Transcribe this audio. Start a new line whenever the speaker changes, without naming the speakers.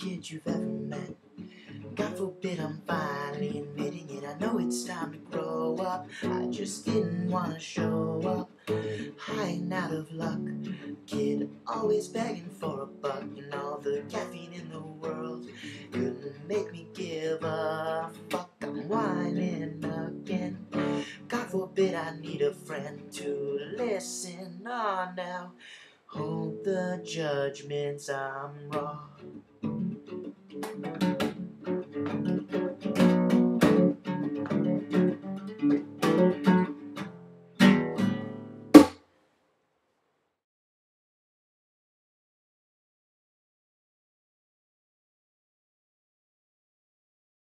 Kid, you've ever met. God forbid I'm finally admitting it. I know it's time to grow up. I just didn't want to show up. High and out of luck. Kid always begging for a buck. And all the caffeine in the world couldn't make me give a fuck. I'm whining again. God forbid I need a friend to listen on now. Hold the judgments, I'm wrong.